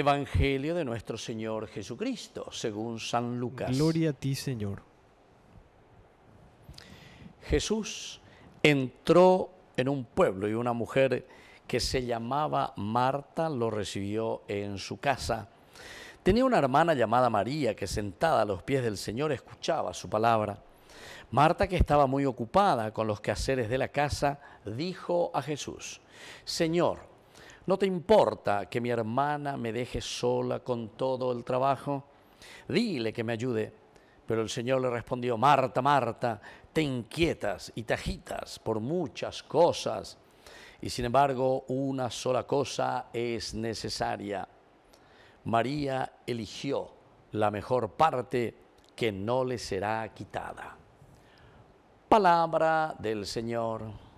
Evangelio de nuestro Señor Jesucristo, según San Lucas. Gloria a ti, Señor. Jesús entró en un pueblo y una mujer que se llamaba Marta lo recibió en su casa. Tenía una hermana llamada María que sentada a los pies del Señor escuchaba su palabra. Marta, que estaba muy ocupada con los quehaceres de la casa, dijo a Jesús, Señor, ¿no te importa que mi hermana me deje sola con todo el trabajo? Dile que me ayude. Pero el Señor le respondió, Marta, Marta, te inquietas y te agitas por muchas cosas, y sin embargo una sola cosa es necesaria. María eligió la mejor parte que no le será quitada. Palabra del Señor.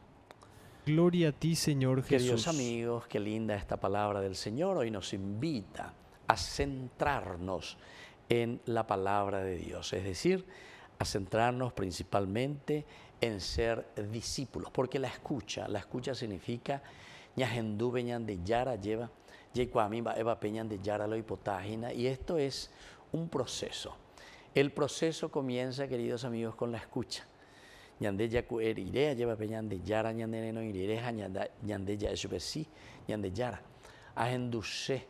Gloria a ti, Señor Jesús. Queridos amigos, qué linda esta palabra del Señor. Hoy nos invita a centrarnos en la palabra de Dios, es decir, a centrarnos principalmente en ser discípulos, porque la escucha, la escucha significa ñajendu beñan de yara lleva, eva peñan de yara lo hipotágina, y esto es un proceso. El proceso comienza, queridos amigos, con la escucha. Ñande irea yara ñande ñande ya ñande yara. Ajenduce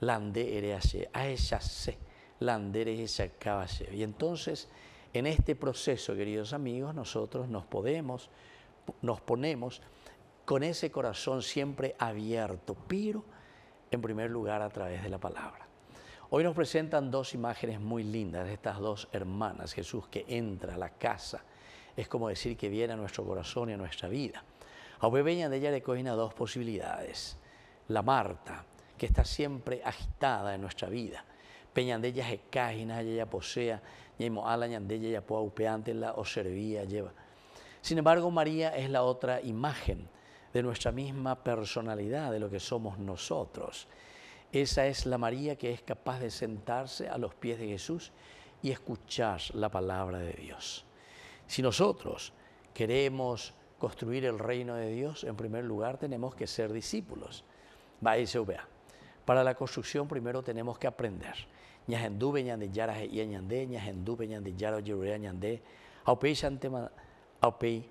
lande erease, aeshase lande Y entonces en este proceso, queridos amigos, nosotros nos podemos, nos ponemos con ese corazón siempre abierto, pero en primer lugar a través de la palabra. Hoy nos presentan dos imágenes muy lindas de estas dos hermanas. Jesús que entra a la casa, es como decir que viene a nuestro corazón y a nuestra vida. A de ella le cogen dos posibilidades. La Marta, que está siempre agitada en nuestra vida. Peñandella ella ella posea, ñemo ala ñandella ya poa upeante la o lleva. Sin embargo, María es la otra imagen de nuestra misma personalidad, de lo que somos nosotros. Esa es la María que es capaz de sentarse a los pies de Jesús y escuchar la palabra de Dios. Si nosotros queremos construir el reino de Dios, en primer lugar tenemos que ser discípulos. Va. Para la construcción primero tenemos que aprender aupei aupei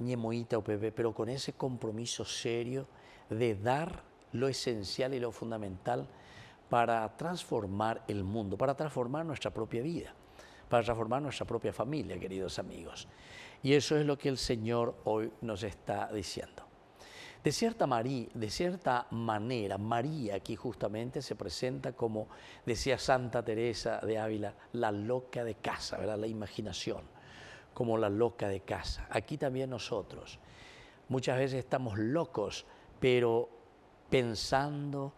ñemoita pero con ese compromiso serio de dar lo esencial y lo fundamental para transformar el mundo, para transformar nuestra propia vida, para transformar nuestra propia familia, queridos amigos. Y eso es lo que el Señor hoy nos está diciendo. De cierta, de cierta manera, María aquí justamente se presenta como, decía Santa Teresa de Ávila, la loca de casa, ¿verdad? la imaginación, como la loca de casa. Aquí también nosotros muchas veces estamos locos, pero pensando,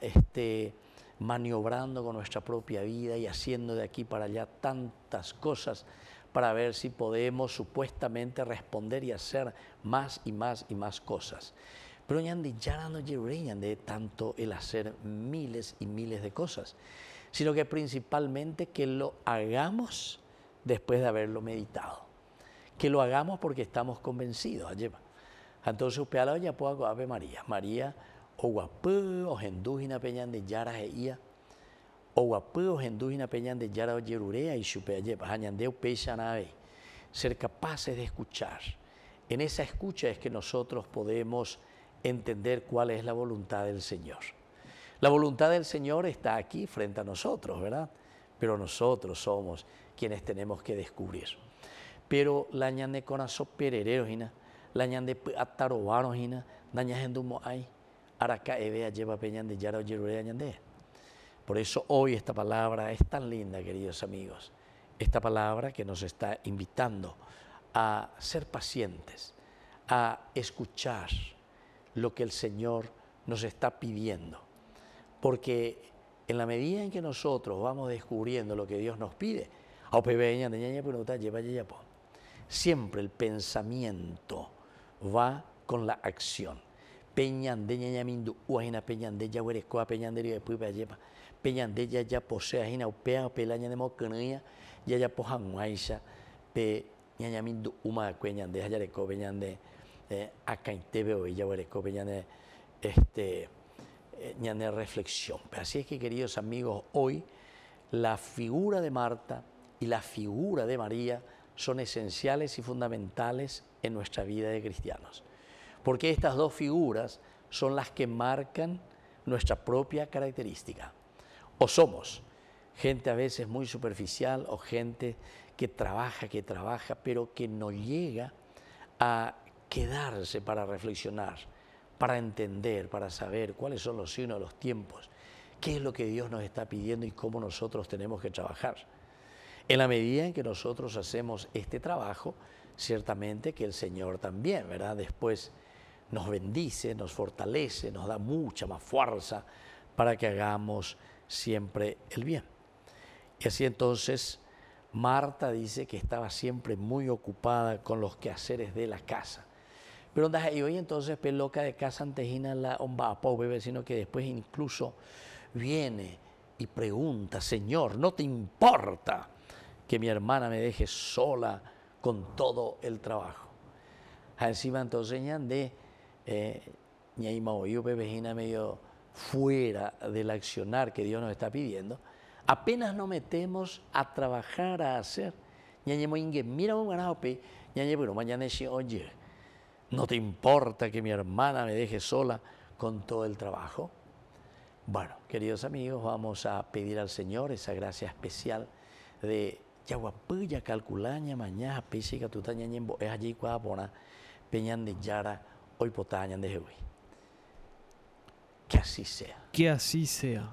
este, maniobrando con nuestra propia vida y haciendo de aquí para allá tantas cosas para ver si podemos supuestamente responder y hacer más y más y más cosas. Pero ya no de tanto el hacer miles y miles de cosas, sino que principalmente que lo hagamos después de haberlo meditado, que lo hagamos porque estamos convencidos. Entonces, upeala ya puedo Ave María, María o guapú o peñan de yara ia de yara yerurea y ser capaces de escuchar. En esa escucha es que nosotros podemos entender cuál es la voluntad del Señor. La voluntad del Señor está aquí frente a nosotros, ¿verdad? Pero nosotros somos quienes tenemos que descubrir. Pero la ñande conazo pererero la ñande atarobaro hina, daña gendumo evea lleva. Por eso hoy esta palabra es tan linda, queridos amigos. Esta palabra que nos está invitando a ser pacientes, a escuchar lo que el Señor nos está pidiendo. Porque en la medida en que nosotros vamos descubriendo lo que Dios nos pide, siempre el pensamiento va con la acción. Peñan de ñañamindu, uajina peñan de yahuerecoa, peñan de después peñande ya ya posea hina upea pelaña de mocanía ya ya pojanguaisha pe ñañamindu uma cueñande de eh, acá intebe o ella huereco peñande este ñane reflexión. Así es que, queridos amigos, hoy la figura de Marta y la figura de María son esenciales y fundamentales en nuestra vida de cristianos. Porque estas dos figuras son las que marcan nuestra propia característica. O somos gente a veces muy superficial o gente que trabaja, que trabaja, pero que no llega a quedarse para reflexionar, para entender, para saber cuáles son los signos de los tiempos, qué es lo que Dios nos está pidiendo y cómo nosotros tenemos que trabajar. En la medida en que nosotros hacemos este trabajo, ciertamente que el Señor también, ¿verdad? Después nos bendice, nos fortalece, nos da mucha más fuerza para que hagamos siempre el bien. Y así entonces Marta dice que estaba siempre muy ocupada con los quehaceres de la casa. Pero y hoy entonces peloca de casa antejina la omba pobre sino que después incluso viene y pregunta, Señor, ¿no te importa que mi hermana me deje sola con todo el trabajo? Encima entonces de eh, medio fuera del accionar que Dios nos está pidiendo, apenas nos metemos a trabajar, a hacer. Mira un mañana oye, no te importa que mi hermana me deje sola con todo el trabajo. Bueno, queridos amigos, vamos a pedir al Señor esa gracia especial de Yaguapuya, Calculaña, Mañana, Pisica, Tutaña, es allí Peñan de Yara, hoy Potaña de Jehová. Que así sea. Que así sea.